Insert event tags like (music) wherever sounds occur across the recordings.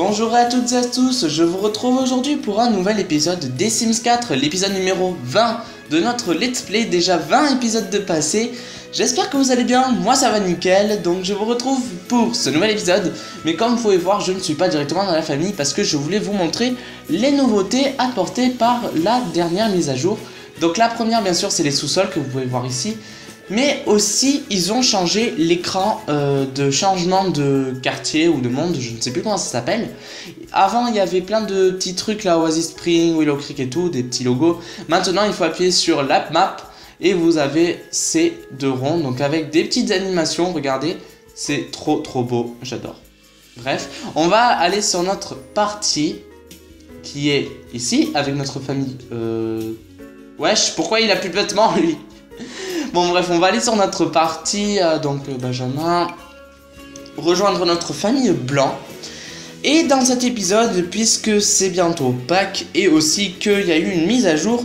Bonjour à toutes et à tous, je vous retrouve aujourd'hui pour un nouvel épisode des Sims 4, l'épisode numéro 20 de notre let's play, déjà 20 épisodes de passé. J'espère que vous allez bien, moi ça va nickel, donc je vous retrouve pour ce nouvel épisode. Mais comme vous pouvez voir, je ne suis pas directement dans la famille parce que je voulais vous montrer les nouveautés apportées par la dernière mise à jour. Donc la première bien sûr c'est les sous-sols que vous pouvez voir ici. Mais aussi, ils ont changé l'écran euh, de changement de quartier ou de monde, je ne sais plus comment ça s'appelle. Avant, il y avait plein de petits trucs là, Oasis Spring, Willow Creek et tout, des petits logos. Maintenant, il faut appuyer sur l'app map et vous avez ces deux ronds, donc avec des petites animations, regardez, c'est trop trop beau, j'adore. Bref, on va aller sur notre partie qui est ici avec notre famille. Euh... Wesh, pourquoi il a plus de vêtements lui? Bon bref, on va aller sur notre partie, euh, donc euh, Benjamin, rejoindre notre famille blanc. Et dans cet épisode, puisque c'est bientôt Pâques et aussi qu'il y a eu une mise à jour,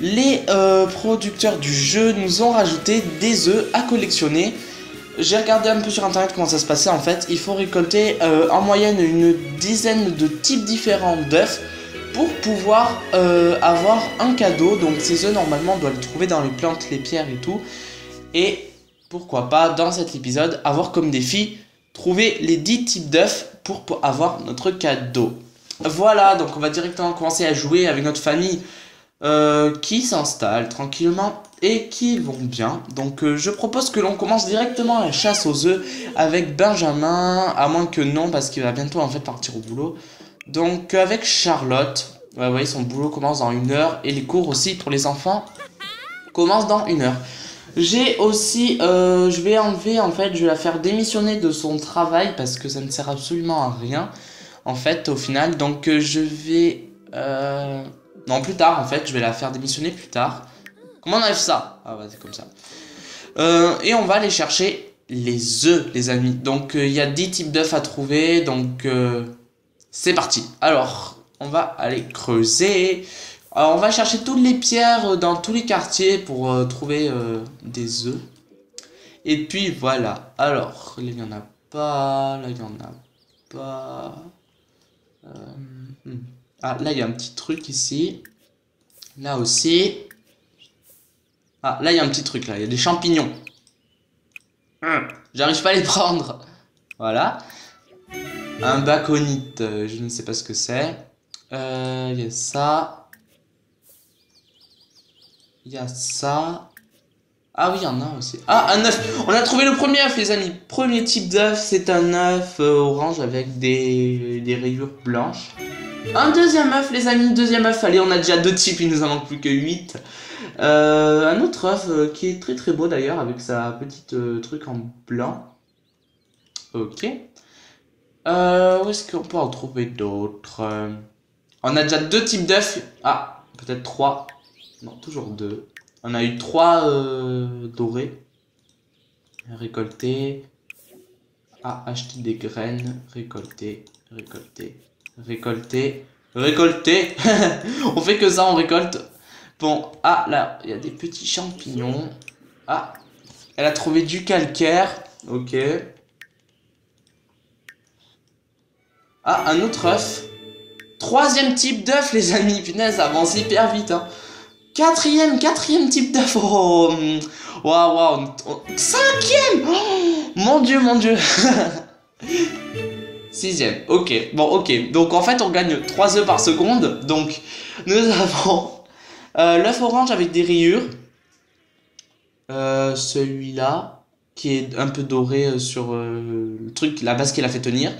les euh, producteurs du jeu nous ont rajouté des œufs à collectionner. J'ai regardé un peu sur internet comment ça se passait en fait. Il faut récolter en moyenne une dizaine de types différents d'œufs pour pouvoir euh, avoir un cadeau. Donc ces œufs normalement on doit les trouver dans les plantes, les pierres et tout. Et pourquoi pas dans cet épisode avoir comme défi trouver les 10 types d'œufs pour, avoir notre cadeau. Voilà, donc on va directement commencer à jouer avec notre famille euh, qui s'installe tranquillement et qui vont bien. Donc euh, je propose que l'on commence directement la chasse aux œufs avec Benjamin, à moins que non parce qu'il va bientôt en fait partir au boulot. Donc avec Charlotte, vous voyez son boulot commence dans une heure et les cours aussi pour les enfants commencent dans une heure. J'ai aussi, euh, je vais enlever en fait, je vais la faire démissionner de son travail parce que ça ne sert absolument à rien en fait au final. Donc euh, je vais, euh, non plus tard en fait, je vais la faire démissionner plus tard. Comment on enlève ça? Ah ouais c'est comme ça. et on va aller chercher les œufs les amis. Donc il y a 10 types d'œufs à trouver donc c'est parti. Alors, on va aller creuser. Alors, on va chercher toutes les pierres dans tous les quartiers pour euh, trouver euh, des œufs. Et puis voilà. Alors, là, il n'y en a pas. Là, il n'y en a pas. Euh, hmm. Ah, là, il y a un petit truc ici. Là aussi. Ah, là, il y a un petit truc là. Il y a des champignons. Hmm. J'arrive pas à les (laughs) prendre. Voilà. Un baconite, euh, je ne sais pas ce que c'est. Euh, il y a ça. Il y a ça. Ah oui, il y en a aussi. Ah, un œuf On a trouvé le premier œuf, les amis. Premier type d'œuf, c'est un œuf euh, orange avec des, des rayures blanches. Un deuxième œuf, les amis. Deuxième œuf. Allez, on a déjà deux types, il nous en manque plus que 8. un autre œuf qui est très très beau d'ailleurs, avec sa petite truc en blanc. Ok. Euh, où est-ce qu'on peut en trouver d'autres euh, On a déjà deux types d'œufs. Ah, peut-être trois. Non, toujours deux. On a eu trois euh, dorés. Récolter. Ah, acheter des graines. Récolter. Récolter. Récolter. Récolter. (laughs) on fait que ça, on récolte. Bon, ah, là, il y a des petits champignons. Ah, elle a trouvé du calcaire. Ok. Ah, un autre œuf. Troisième type d'œuf, les amis. Punaise, avance hyper vite. Hein. Quatrième, quatrième type d'œuf. Oh, hmm. waouh, waouh. Cinquième. Oh, mon dieu, mon dieu. (laughs) Sixième. Ok. Bon, ok. Donc, en fait, on gagne 3 œufs par seconde. Donc, nous (laughs) avons euh, l'œuf orange avec des rayures. Euh, celui-là, qui est un peu doré euh, sur le truc, la base qu'il a fait tenir.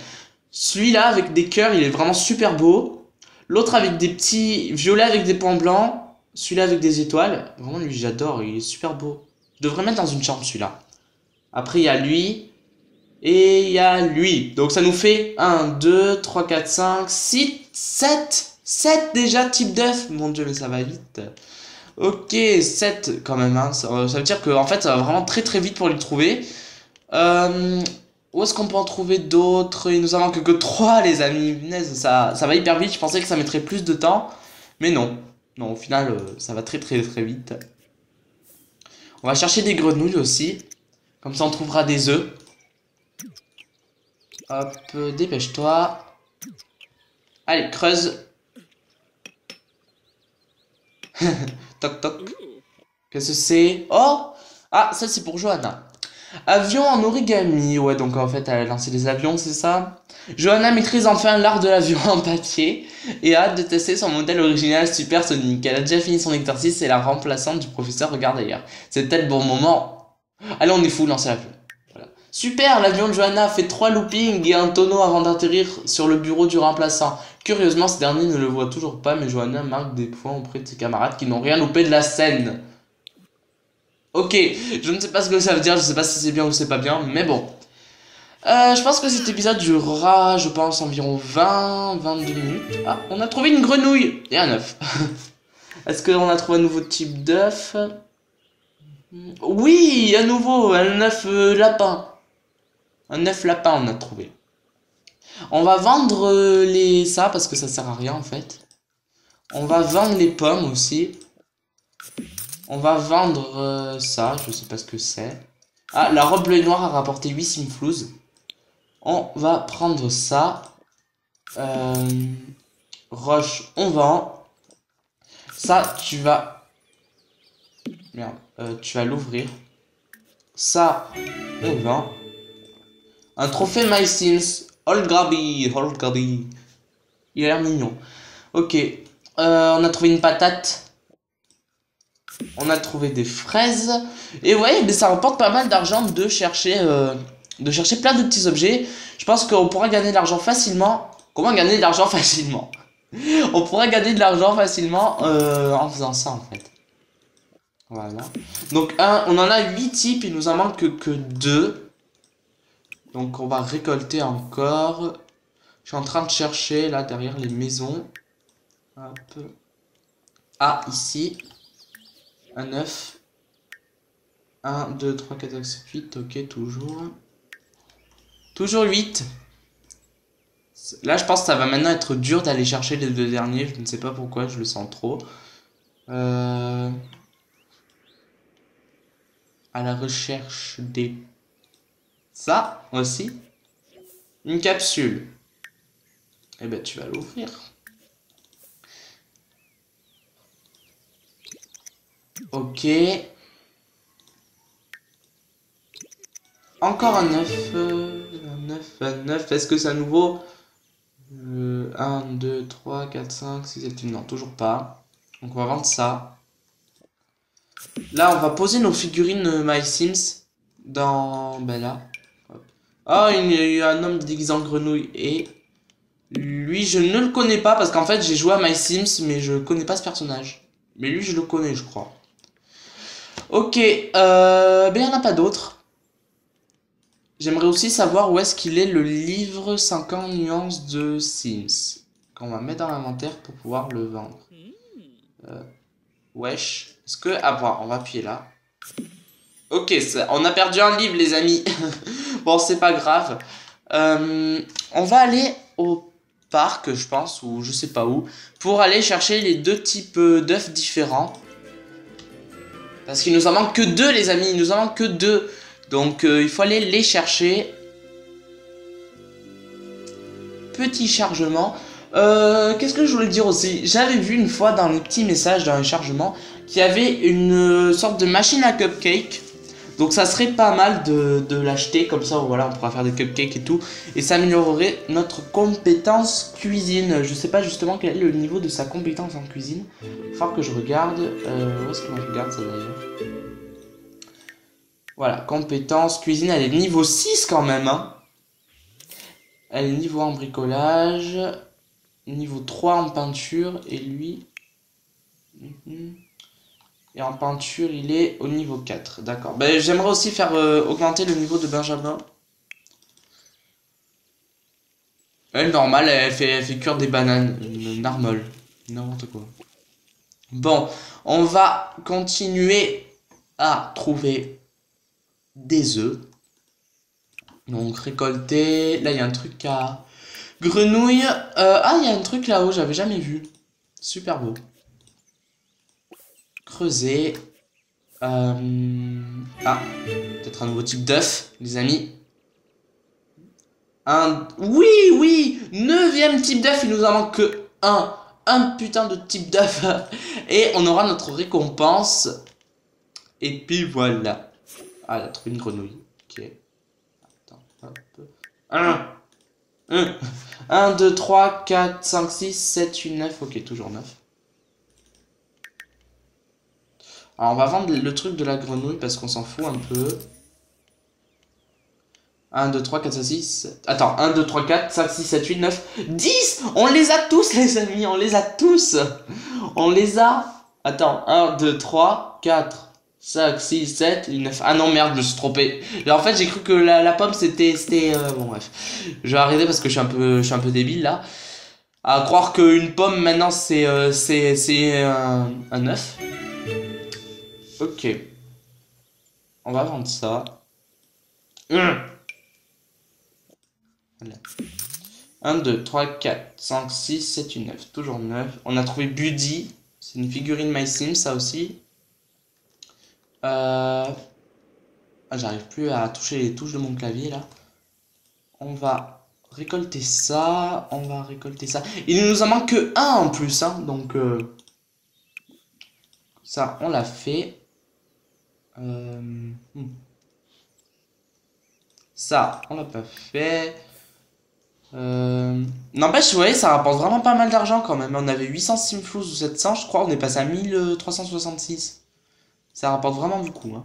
Celui-là avec des cœurs, il est vraiment super beau. L'autre avec des petits violets avec des points blancs. Celui-là avec des étoiles. Vraiment, lui, j'adore. Il est super beau. Je devrais mettre dans une chambre, celui-là. Après, il y a lui. Et il y a lui. Donc, ça nous fait 1, 2, 3, 4, 5, 6, 7. 7 déjà type d'œuf. Mon dieu, mais ça va vite. Ok, 7 quand même. Hein. Ça, veut dire que en fait, ça va vraiment très très vite pour les trouver. Euh, où est-ce qu'on peut en trouver d'autres? Il nous en manque que 3 les amis. Ça, ça va hyper vite. Je pensais que ça mettrait plus de temps. Mais non. Non, au final, euh, ça va très très très vite. On va chercher des grenouilles aussi. Comme ça, on trouvera des œufs. Hop, dépêche-toi. Allez, creuse. (laughs) toc toc. Qu'est-ce que c'est? Oh Ah, ça c'est pour Johanna. Avion en origami. Ouais, donc en fait, elle a lancé des avions, c'est ça? Johanna maîtrise enfin l'art de l'avion en papier et a hâte de tester son modèle original supersonique. Elle a déjà fini son exercice et la remplaçante du professeur regarde ailleurs. C'est peut-être bon moment. Allez, on est fou, lancer l'avion. Super, l'avion de Johanna fait trois loopings et un tonneau avant d'atterrir sur le bureau du remplaçant. Curieusement, ce dernier ne le voit toujours pas, mais Johanna marque des points auprès de ses camarades qui n'ont rien loupé de la scène. Ok, je ne sais pas ce que ça veut dire, je ne sais pas si c'est bien ou c'est pas bien, mais bon. Euh, je pense que cet épisode durera, je pense, environ 20, 22 minutes. Ah, on a trouvé une grenouille et un œuf. (laughs) Est-ce qu'on a trouvé un nouveau type d'œuf? Oui, à nouveau, un œuf euh, lapin. Un œuf lapin, on a trouvé. On va vendre euh, les ça parce que ça sert à rien en fait. On va vendre les pommes aussi. On va vendre euh, ça, je sais pas ce que c'est. Ah, la robe bleu et noire a rapporté 8 simflouz. On va prendre ça. Euh, roche, on vend. Ça, tu vas... Merde, tu vas l'ouvrir. Ça, on vend. Un trophée My Sims. Old Grabby, Old Grabby. Il a l'air mignon. Ok. Euh, on a trouvé une patate. On a trouvé des fraises. Et ouais, mais ça rapporte pas mal d'argent de chercher, euh, de chercher plein de petits objets. Je pense qu'on pourra gagner de l'argent facilement. Comment gagner de l'argent (laughs) facilement? On pourra gagner de l'argent facilement euh, en faisant ça en fait. Voilà. Donc on en a 8 types, il nous en manque que, que 2. Donc on va récolter encore. Je suis en train de chercher là derrière les maisons. Hop. Ah, ici. Un œuf. 1, 2, 3, 4, 5, 6, 8. Ok, toujours. Toujours 8. Là, je pense que ça va maintenant être dur d'aller chercher les deux derniers. Je ne sais pas pourquoi, je le sens trop. Euh... À la recherche des ça aussi. Une capsule. Eh ben, tu vas l'ouvrir. Ok. Encore un 9. un 9, un 9. Est-ce que c'est à nouveau 1, 2, 3, 4, 5, 6, 7, Non, toujours pas. Donc on va vendre ça. Là, on va poser nos figurines My Sims dans... Ben là. Ah, il y a un homme déguisé en grenouille. Et lui, je ne le connais pas parce qu'en fait, j'ai joué à My Sims, mais je connais pas ce personnage. Mais lui, je le connais, je crois. Ok, euh, ben il n'y en a pas d'autres. J'aimerais aussi savoir où est-ce qu'il est le livre 50 nuances de Sims. Qu'on va mettre dans l'inventaire pour pouvoir le vendre. Euh, wesh. Est-ce que... À voir, on va appuyer là. Ok, on a perdu un livre, les amis. (laughs) bon, c'est pas grave. Euh, on va aller au parc, je pense, ou je sais pas où, pour aller chercher les deux types d'œufs différents. Parce qu'il nous en manque que deux, les amis. Il nous en manque que deux. Donc, euh, il faut aller les chercher. Petit chargement. Qu'est-ce que je voulais dire aussi? J'avais vu une fois dans les petits messages, dans les chargements, qu'il y avait une sorte de machine à cupcake donc ça serait pas mal de, l'acheter comme ça, voilà, on pourra faire des cupcakes et tout. Et ça améliorerait notre compétence cuisine. Je sais pas justement quel est le niveau de sa compétence en cuisine. Faut que je regarde. Euh, où est-ce que je regarde ça d'ailleurs Voilà, compétence cuisine, elle est niveau 6 quand même. Hein. Elle est niveau en bricolage. Niveau 3 en peinture. Et lui... Mhm. Et en peinture, il est au niveau 4. D'accord. Ben, J'aimerais aussi faire euh, augmenter le niveau de Benjamin. Elle, normale, elle fait, elle fait cuire des bananes. Une. N'importe quoi. Bon, on va continuer à trouver des œufs. Donc, récolter. Là, il y a un truc à... Grenouille. Euh, ah, il y a un truc là-haut, j'avais jamais vu. Super beau creuser. Euh, ah, peut-être un nouveau type d'œuf, les amis. Un... Oui, oui 9,5 deuxième type d'œuf, il nous en manque que un. Un putain de type d'œuf. (laughs) Et on aura notre récompense. Et puis voilà. Ah, elle a trouvé une grenouille. Ok. Attends, hop. 1. 1. 1, 2, 3, 4, 5, 6, 7, 8, 9. Ok, toujours 9. Alors, on va vendre le truc de la grenouille parce qu'on s'en fout un peu. 1, 2, 3, 4, 5, 6. Attends, 1, 2, 3, 4, 5, 6, 7, 8, 9, 10 On les a tous, les amis, on les a tous On les a. Attends, 1, 2, 3, 4, 5, 6, 7, 8, 9. Ah non, merde, je me suis trompé. en fait, j'ai cru que la, pomme, c'était... euh, bon, bref. Je vais arrêter parce que je suis un peu, débile, là. À croire qu'une pomme, maintenant, c'est euh, un, un œuf. Ok. On va vendre ça. Hum. 1, 2, 3, 4, 5, 6, 7, 8, 9. Toujours 9. On a trouvé Buddy. C'est une figurine My Sim, ça aussi. Euh... Ah, j'arrive plus à toucher les touches de mon clavier, là. On va récolter ça. On va récolter ça. Il nous en manque que un en plus, hein. Donc, euh... ça, on l'a fait. Euh... Hmm. Ça, on l'a pas fait. Euh... N'empêche, ouais, ça rapporte vraiment pas mal d'argent quand même. On avait 800 simflous ou 700, je crois. On est passé à 1366. Ça rapporte vraiment beaucoup. Hein.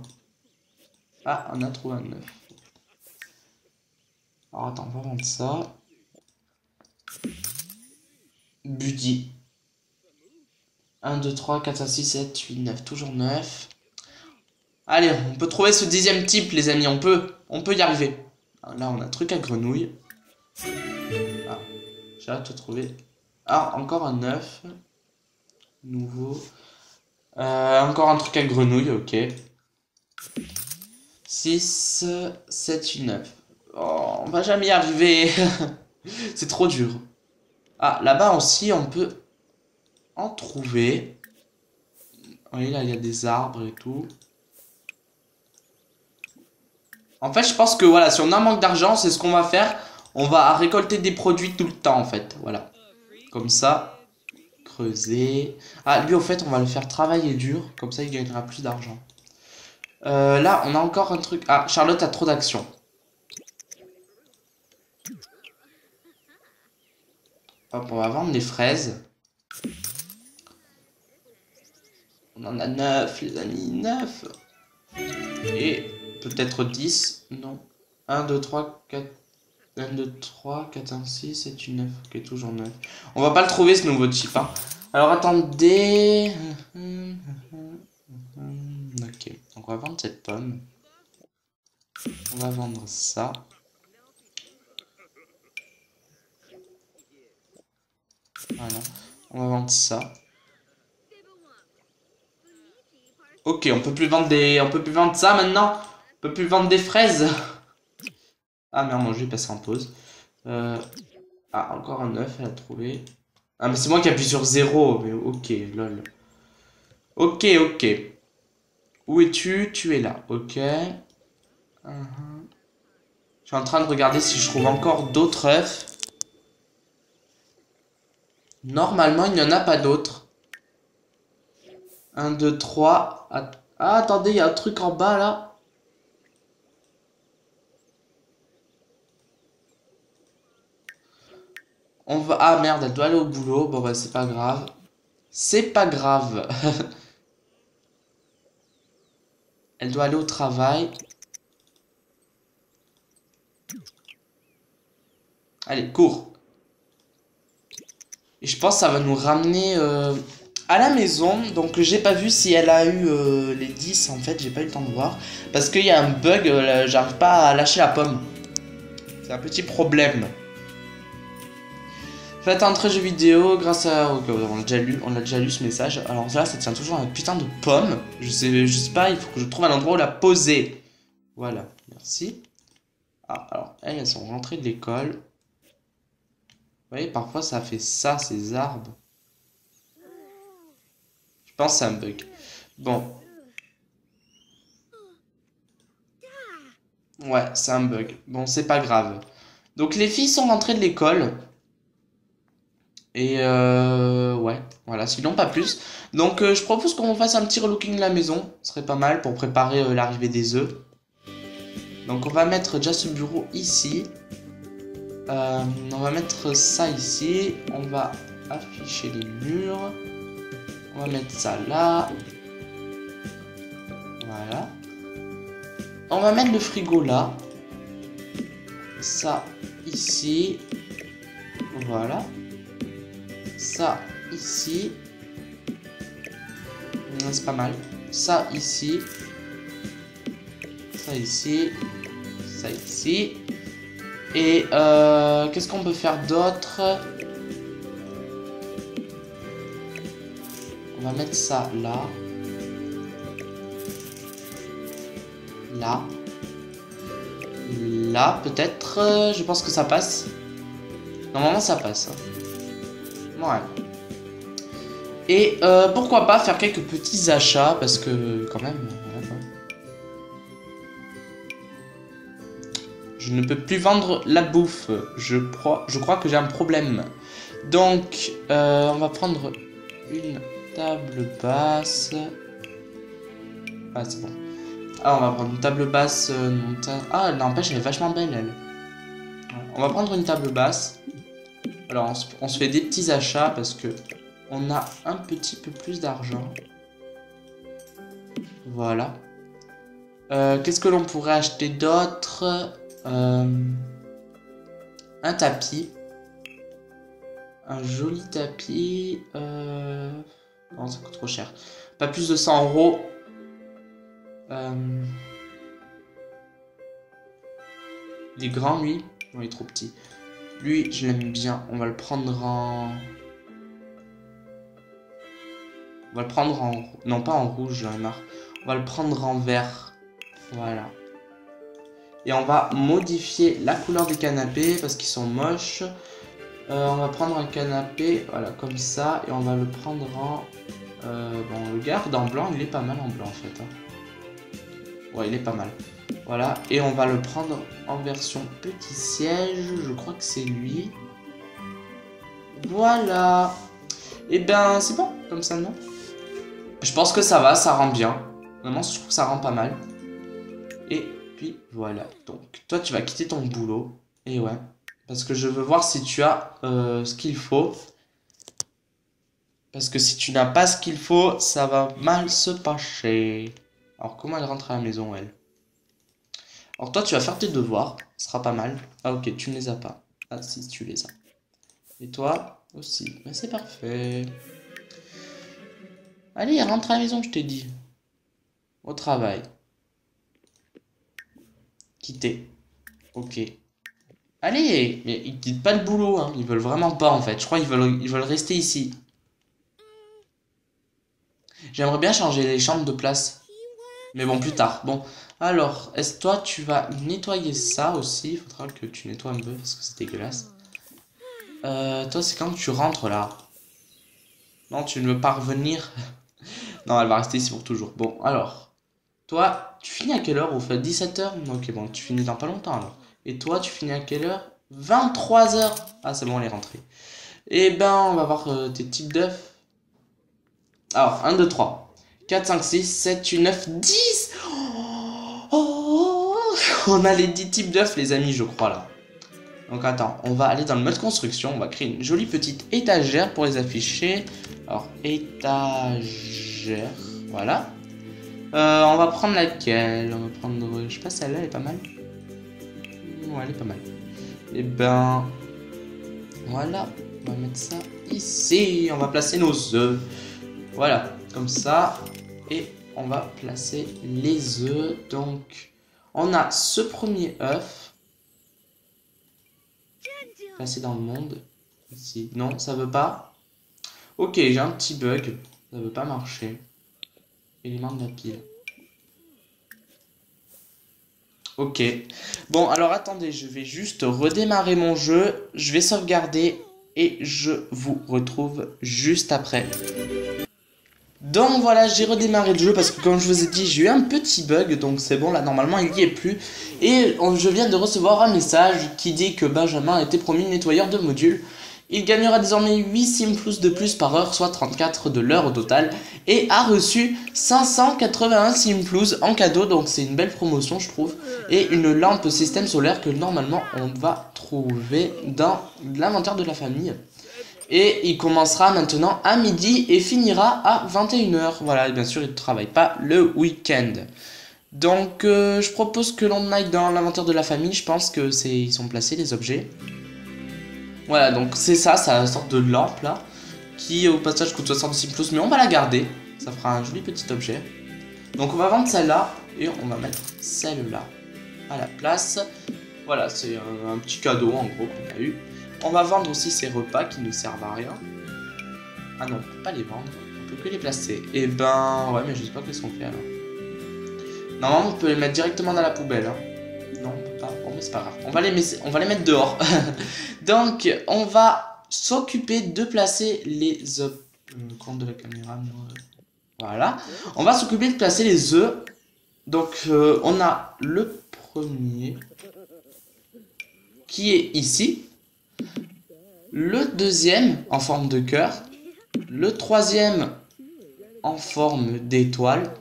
Ah, on a trouvé un 9. Alors attends, on va vendre ça. Buddy. 1, 2, 3, 4, 5, 6, 7, 8, 9. Toujours 9. Allez, on peut trouver ce dixième type, les amis. On peut. On peut y arriver. Là, on a un truc à grenouille. Ah, j'ai hâte de trouver. Ah, encore un 9. Nouveau. Euh, encore un truc à grenouille, ok. 6, 7, 8, 9. Oh, on va jamais y arriver. (laughs) C'est trop dur. Ah, là-bas aussi, on peut en trouver. Oui, là, il y a des arbres et tout. En fait, je pense que voilà, si on a un manque d'argent, c'est ce qu'on va faire. On va récolter des produits tout le temps, en fait. Voilà. Comme ça. Creuser. Ah, lui, au fait, on va le faire travailler dur. Comme ça, il gagnera plus d'argent. Euh, là, on a encore un truc. Ah, Charlotte a trop d'action. Hop, on va vendre les fraises. On en a 9, les amis, 9. Et peut-être 10. Non. 1, 2, 3, 4. 1, 2, 3, 4, 5, 6, 7, 8, 9. Ok, toujours 9. On va pas le trouver ce nouveau chip. Hein. Alors attendez. Ok, on va vendre cette pomme. On va vendre ça. Voilà. On va vendre ça. Ok, on peut plus vendre des. On peut plus vendre ça maintenant. Peut plus vendre des fraises. Ah merde, non, je vais passer en pause. Euh... Ah, encore un 9, elle a trouvé. Ah, mais c'est moi qui appuie sur 0. Mais ok, lol. Ok, ok. Où es-tu? Tu es là, ok. Uh-huh. Je suis en train de regarder si je trouve encore d'autres œufs. Normalement, il n'y en a pas d'autres. 1, 2, 3. Ah, attendez, il y a un truc en bas là. On va... Ah merde, elle doit aller au boulot. Bon bah c'est pas grave. C'est pas grave. (laughs) elle doit aller au travail. Allez, cours. Et je pense que ça va nous ramener euh, à la maison. Donc j'ai pas vu si elle a eu euh, les 10 en fait. J'ai pas eu le temps de voir. Parce qu'il y a un bug. Euh, j'arrive pas à lâcher la pomme. C'est un petit problème. Faites entrer jeu vidéo grâce à... on l'a déjà lu, on déjà lu ce message. Alors là, ça tient toujours un putain de pomme. Je sais, je sais pas, il faut que je trouve un endroit où la poser. Voilà, merci. Ah, alors, elles, elles sont rentrées de l'école. Vous voyez, parfois ça fait ça, ces arbres. Je pense que c'est un bug. Bon. Ouais, c'est un bug. Bon, c'est pas grave. Donc les filles sont rentrées de l'école. Et euh, ouais, voilà, sinon pas plus. Donc euh, je propose qu'on fasse un petit relooking de la maison. Ce serait pas mal pour préparer euh, l'arrivée des œufs. Donc on va mettre déjà ce bureau ici. Euh, on va mettre ça ici. On va afficher les murs. On va mettre ça là. Voilà. On va mettre le frigo là. Ça ici. Voilà. Ça ici. C'est pas mal. Ça ici. Ça ici. Ça ici. Et euh, qu'est-ce qu'on peut faire d'autre? On va mettre ça là. Là. Là, peut-être. euh, Je pense que ça passe. Normalement, ça passe. hein. Ouais. Et euh, pourquoi pas faire quelques petits achats, parce que quand même... Je ne peux plus vendre la bouffe. Je crois, que j'ai un problème. Donc, euh, on va prendre une table basse. Ah, c'est bon. Ah, on va prendre une table basse. euh, Ah, n'empêche, elle est vachement belle, elle. On va prendre une table basse. Alors, on se, fait des petits achats parce que on a un petit peu plus d'argent. Voilà. Euh, Qu'est-ce que l'on pourrait acheter d'autre? Euh, Un tapis. Un joli tapis. Euh... Non, ça coûte trop cher. Pas plus de 100 euros. Euh... Il est grand, lui Non, il est trop petit. Lui, je l'aime bien. On va le prendre en... On va le prendre en... Non, pas en rouge, j'en ai marre. On va le prendre en vert. Voilà. Et on va modifier la couleur des canapés parce qu'ils sont moches. Euh, on va prendre un canapé, voilà, comme ça. Et on va le prendre en... euh, bon, on le garde en blanc. Il est pas mal en blanc, en fait. hein. Ouais, il est pas mal. Voilà. Et on va le prendre en version petit siège. Je crois que c'est lui. Voilà. Et ben, c'est bon, comme ça, non? Je pense que ça va, ça rend bien. Vraiment, je trouve que ça rend pas mal. Et puis, voilà. Donc, toi, tu vas quitter ton boulot. Et ouais. Parce que je veux voir si tu as euh, ce qu'il faut. Parce que si tu n'as pas ce qu'il faut, ça va mal se passer. Alors, comment elle rentre à la maison, elle? Alors, toi, tu vas faire tes devoirs. Ce sera pas mal. Ah, ok, tu ne les as pas. Ah, si, tu les as. Et toi aussi. Mais c'est parfait. Allez, rentre à la maison, je t'ai dit. Au travail. Quitter. Ok. Allez, mais ils quittent pas le boulot, hein. Ils veulent vraiment pas, en fait. Je crois qu'ils ils veulent rester ici. J'aimerais bien changer les chambres de place. Mais bon, plus tard. Bon, alors, est-ce toi, tu vas nettoyer ça aussi? Il faudra que tu nettoies un peu parce que c'est dégueulasse. Euh, toi, c'est quand tu rentres là Non, tu ne veux pas revenir? (laughs) Non, elle va rester ici pour toujours. Bon, alors. Toi, tu finis à quelle heure? Au fait 17h Ok, bon, tu finis dans pas longtemps alors. Et toi, tu finis à quelle heure? 23h Ah, c'est bon, elle est rentrée. Eh ben, on va voir euh, tes types d'œufs. Alors, 1, 2, 3, 4, 5, 6, 7, 8, 9, 10 oh On a les 10 types d'œufs, les amis, je crois, là. Donc, attends, on va aller dans le mode construction. On va créer une jolie petite étagère pour les afficher. Alors, étagère, voilà. Euh, on va prendre laquelle? On va prendre, je sais pas, celle-là, elle est pas mal. Ouais, elle est pas mal. Et ben, voilà, on va mettre ça ici. On va placer nos œufs. Voilà, comme ça. Et on va placer les œufs. Donc, on a ce premier œuf. Placé dans le monde. Ici. Non, ça veut pas. Ok, j'ai un petit bug. Ça veut pas marcher. Élément de la pile. Ok. Bon, alors attendez, je vais juste redémarrer mon jeu. Je vais sauvegarder et je vous retrouve juste après. Donc voilà, j'ai redémarré le jeu parce que comme je vous ai dit, j'ai eu un petit bug, donc c'est bon, là normalement il n'y est plus. Et je viens de recevoir un message qui dit que Benjamin a été promis nettoyeur de module. Il gagnera désormais 8 simflous de plus par heure, soit 34 de l'heure au total, et a reçu 581 simflous en cadeau, donc c'est une belle promotion je trouve, et une lampe système solaire que normalement on va trouver dans l'inventaire de la famille. Et il commencera maintenant à midi et finira à 21h. Voilà, bien sûr il ne travaille pas le week-end. Donc euh, je propose que l'on aille dans l'inventaire de la famille, je pense que c'est ils sont placés les objets. Voilà, donc c'est ça, c'est une sorte de lampe là, qui au passage coûte 66 plus, mais on va la garder. Ça fera un joli petit objet. Donc on va vendre celle-là, et on va mettre celle-là à la place. Voilà, c'est un, petit cadeau en gros qu'on a eu. On va vendre aussi ces repas qui ne servent à rien. Ah non, on peut pas les vendre, on peut que les placer. Et eh ben, ouais, mais je sais pas qu'elles sont faites alors. Normalement, on peut les mettre directement dans la poubelle. Hein. Non, pas. Bon, mais c'est pas grave. On va les, on mettre dehors. (laughs) Donc, on va s'occuper de placer les œufs. Le compte de la caméra, Voilà. On va s'occuper de placer les œufs. Donc, euh, on a le premier qui est ici. Le deuxième en forme de cœur. Le troisième en forme d'étoile.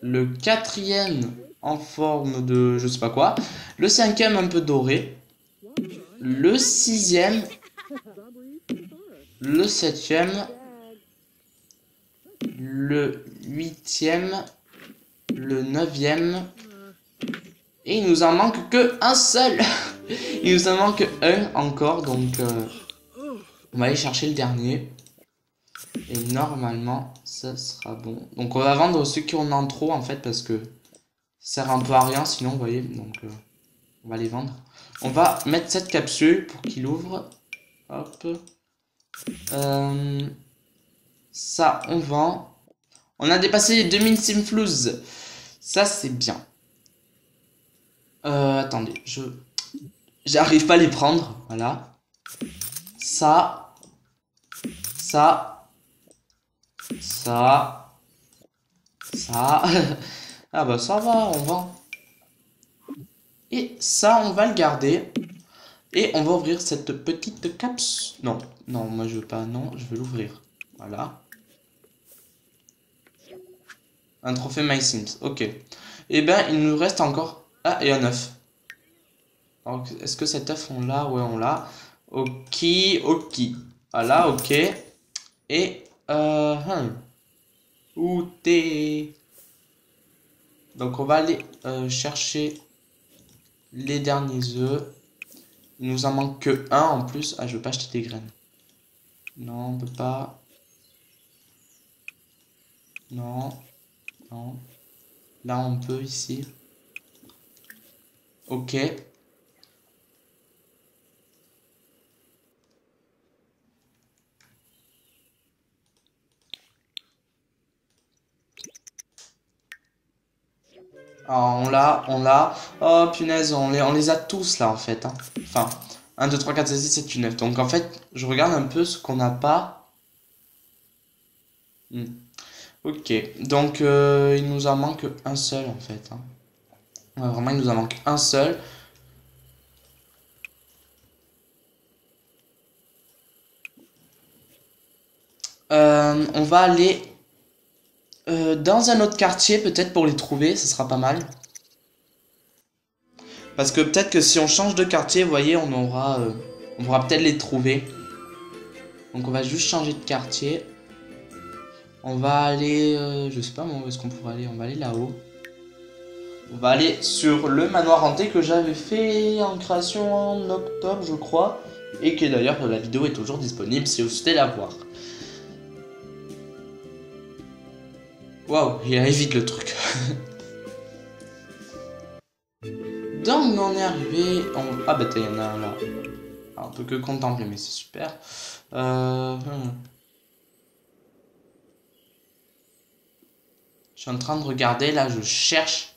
Le quatrième en forme de je sais pas quoi, le cinquième un peu doré, le sixième, le septième, le huitième, le neuvième, et il nous en manque que un seul. (laughs) il nous en manque un encore, donc euh, on va aller chercher le dernier. Et normalement, ça sera bon. Donc on va vendre ceux qui en trop en fait parce que ça sert un peu à rien sinon, vous voyez. Donc euh, on va les vendre. On va mettre cette capsule pour qu'il ouvre. Hop. Euh, ça, on vend. On a dépassé les 2000 simflouz. Ça, c'est bien. Euh, attendez, je... J'arrive pas à les prendre. Voilà. Ça. Ça. Ça. Ça. (laughs) ah bah ça va, on va. Et ça, on va le garder. Et on va ouvrir cette petite capsule. Non, non, moi je veux pas. Non, je veux l'ouvrir. Voilà. Un trophée MySims. Ok. Et eh ben, il nous reste encore... Ah, et un œuf. Est-ce que cet œuf, on l'a? Ouais, on l'a. Ok, ok. Voilà, ok. Et euh, hein. Où t'es? Donc on va aller euh, chercher les derniers œufs. Il nous en manque que un en plus. Ah, je veux pas acheter des graines. Non, on peut pas. Non. Non. Là, on peut ici. Ok. Ah, on l'a, on l'a. Oh punaise, on les, a tous là en fait. Hein. Enfin, 1, 2, 3, 4, 5, 6, 7, 8, 9. Donc en fait, je regarde un peu ce qu'on n'a pas. Hmm. Ok, donc euh, il nous en manque un seul en fait. Hein. vraiment, il nous en manque un seul. Euh, on va aller euh, dans un autre quartier, peut-être pour les trouver, ce sera pas mal. Parce que peut-être que si on change de quartier, vous voyez, on aura, euh, on pourra peut-être les trouver. Donc on va juste changer de quartier. On va aller, euh, je sais pas où est-ce qu'on pourrait aller, on va aller là-haut. On va aller sur le manoir hanté que j'avais fait en création en octobre, je crois. Et qui d'ailleurs, la vidéo est toujours disponible si vous souhaitez la voir. Waouh, il a vite le truc. Donc on est arrivé. Ah bah il y en a un là. Ah, on peut que contempler, mais c'est super. Euh, hmm. Je suis en train de regarder, là je cherche.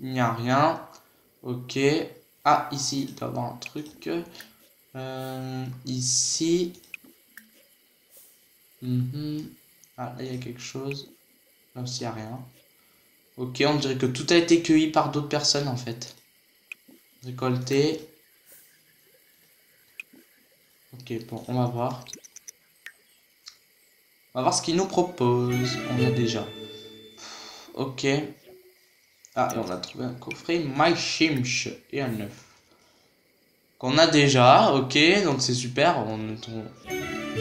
Il n'y a rien. Ok. Ah, ici, il doit y avoir un truc. Euh, ici. Mhm. Ah, il y a quelque chose. Là aussi, il n'y a rien. Ok, on dirait que tout a été cueilli par d'autres personnes en fait. Récolté. Ok, bon, on va voir. On va voir ce qu'il nous propose. On a déjà. Ok. Ah, et on a trouvé un coffret My Shimch et un œuf. Qu'on a déjà, ok, donc c'est super. On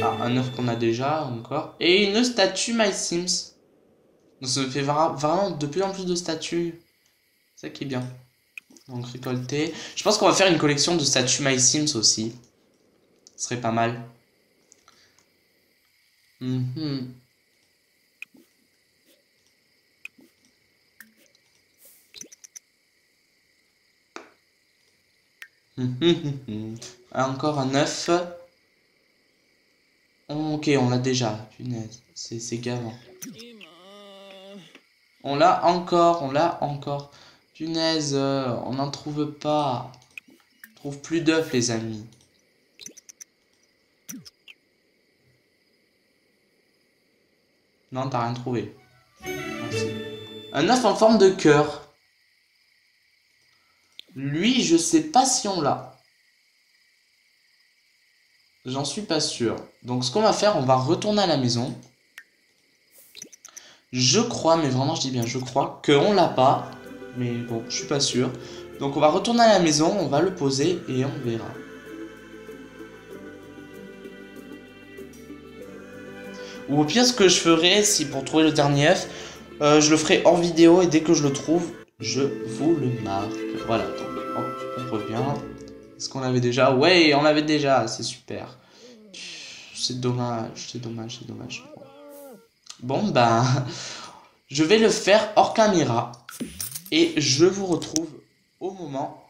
ah, un œuf qu'on a déjà encore. Et une statue My Sims. Donc ça fait vraiment de plus en plus de statues. C'est ça qui est bien. Donc récolter. Je pense qu'on va faire une collection de statues My Sims aussi. Ce serait pas mal. Mhm. (laughs) Encore un œuf. Ok, on l'a déjà. Punaise, c'est gavant. On l'a encore, on l'a encore. Punaise, euh, on n'en trouve pas. Trouve plus d'œufs, les amis. Non, t'as rien trouvé. Un œuf en forme de cœur. Lui, je sais pas si on l'a. J'en suis pas sûr. Donc ce qu'on va faire, on va retourner à la maison. Je crois, mais vraiment je dis bien je crois, qu'on l'a pas. Mais bon, je suis pas sûr. Donc on va retourner à la maison, on va le poser et on verra. Ou au pire, ce que je ferai, si pour trouver le dernier F, euh, je le ferai hors vidéo et dès que je le trouve, je vous le marque. Voilà, donc on revient. Est-ce qu'on avait déjà? Ouais, on l'avait déjà, c'est super. C'est dommage, c'est dommage, c'est dommage. Bon, ben, je vais le faire hors caméra. Et je vous retrouve au moment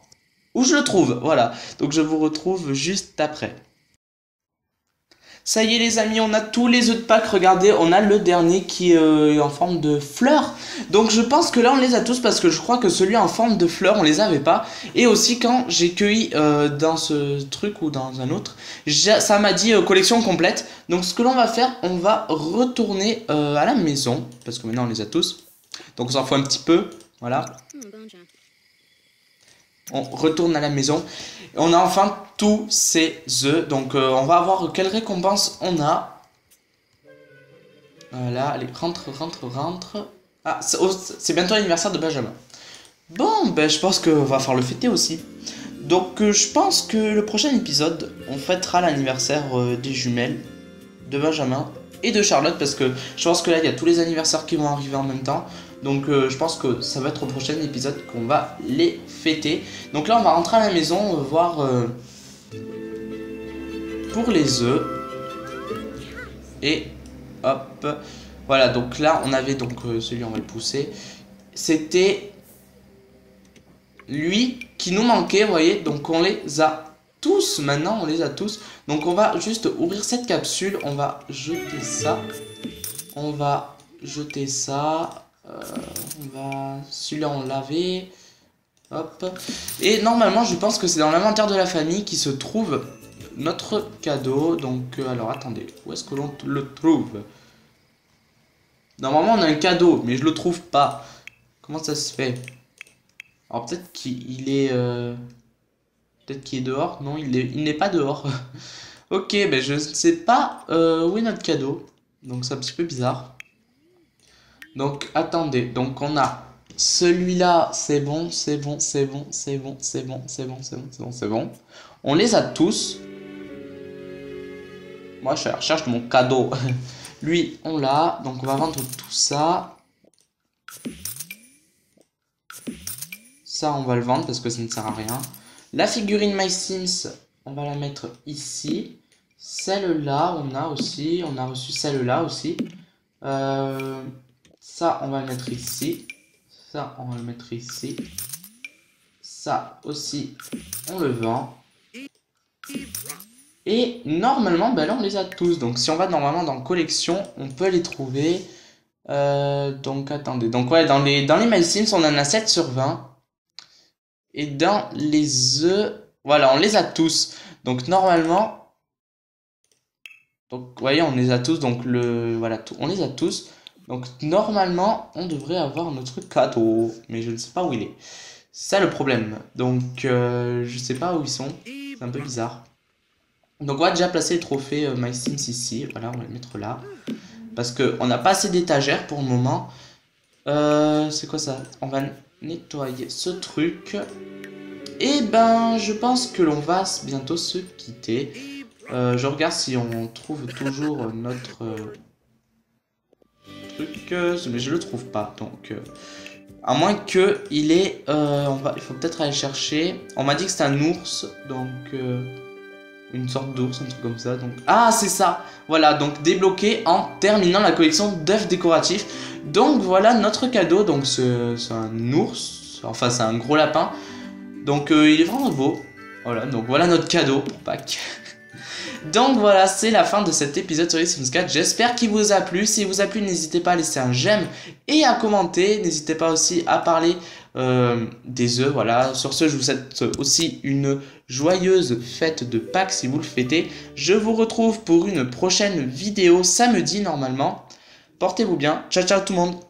où je le trouve. Voilà, donc je vous retrouve juste après. Ça y est les amis, on a tous les œufs de Pâques. Regardez, on a le dernier qui est euh, en forme de fleur. Donc je pense que là on les a tous parce que je crois que celui en forme de fleur on les avait pas. Et aussi quand j'ai cueilli euh, dans ce truc ou dans un autre, ça m'a dit euh, collection complète. Donc ce que l'on va faire, on va retourner à la maison. Parce que maintenant on les a tous. Donc on s'en fout un petit peu. Voilà. On retourne à la maison. On a enfin tous ces œufs. Donc euh, on va voir quelle récompense on a. Voilà, allez, rentre, rentre, rentre. Ah, c'est bientôt l'anniversaire de Benjamin. Bon, ben je pense qu'on va faire le fêter aussi. Donc euh, je pense que le prochain épisode, on fêtera l'anniversaire euh, des jumelles de Benjamin et de Charlotte parce que je pense que là il y a tous les anniversaires qui vont arriver en même temps. Donc euh, je pense que ça va être au prochain épisode qu'on va les fêter. Donc là on va rentrer à la maison, voir euh, pour les œufs. Et hop. Voilà, donc là on avait donc euh, celui on va le pousser. C'était lui qui nous manquait, vous voyez. Donc on les a tous, maintenant on les a tous. Donc on va juste ouvrir cette capsule, on va jeter ça. On va jeter ça. Euh, on va celui-là on l'avait. Hop. Et normalement, je pense que c'est dans l'inventaire de la famille qui se trouve notre cadeau. Donc, euh, alors attendez, où est-ce que l'on le trouve? Normalement, on a un cadeau, mais je le trouve pas. Comment ça se fait? Alors peut-être qu'il est... Euh, peut-être qu'il est dehors. Non, il n'est pas dehors. (laughs) ok, ben je ne sais pas où est notre cadeau. Donc c'est un petit peu bizarre. Donc, attendez. Donc, on a celui-là, c'est bon, c'est bon, c'est bon, c'est bon, c'est bon, c'est bon, c'est bon, c'est bon, c'est bon. On les a tous. Moi, je recherche mon cadeau. (laughs) Lui, on l'a. Donc, on va vendre tout ça. Ça, on va le vendre parce que ça ne sert à rien. La figurine My Sims, on va la mettre ici. Celle-là, on a aussi. On a reçu celle-là aussi. Euh... Ça, on va le mettre ici. Ça, on va le mettre ici. Ça aussi, on le vend. Et normalement, ben là, on les a tous. Donc, si on va normalement dans collection, on peut les trouver. Euh, donc, attendez. Donc, ouais, dans les, dans les MySims, on en a 7 sur 20. Et dans les œufs, voilà, on les a tous. Donc, normalement, donc, vous voyez, on les a tous. Donc, le, voilà, on les a tous. Donc normalement, on devrait avoir notre cadeau, mais je ne sais pas où il est. C'est le problème. Donc euh, je sais pas où ils sont. C'est un peu bizarre. Donc on va déjà placer le trophée euh, My Sims ici. Voilà, on va le mettre là. Parce qu'on n'a pas assez d'étagères pour le moment. Euh, c'est quoi ça? On va nettoyer ce truc. Et ben, je pense que l'on va bientôt se quitter. Je regarde si on trouve toujours notre mais je le trouve pas. Donc, à moins que il est, on va, il faut peut-être aller chercher. On m'a dit que c'était un ours, donc une sorte d'ours, un truc comme ça. Donc ah c'est ça. Voilà donc débloqué en terminant la collection d'œufs décoratifs. Donc voilà notre cadeau. Donc c'est un ours, enfin c'est un gros lapin. Donc euh, il est vraiment beau. Voilà donc voilà notre cadeau pour Pâques. Donc voilà, c'est la fin de cet épisode sur les Sims 4. J'espère qu'il vous a plu. Si vous a plu, n'hésitez pas à laisser un j'aime et à commenter. N'hésitez pas aussi à parler euh, des œufs. Voilà. Sur ce, je vous souhaite aussi une joyeuse fête de Pâques si vous le fêtez. Je vous retrouve pour une prochaine vidéo samedi normalement. Portez-vous bien. Ciao ciao tout le monde.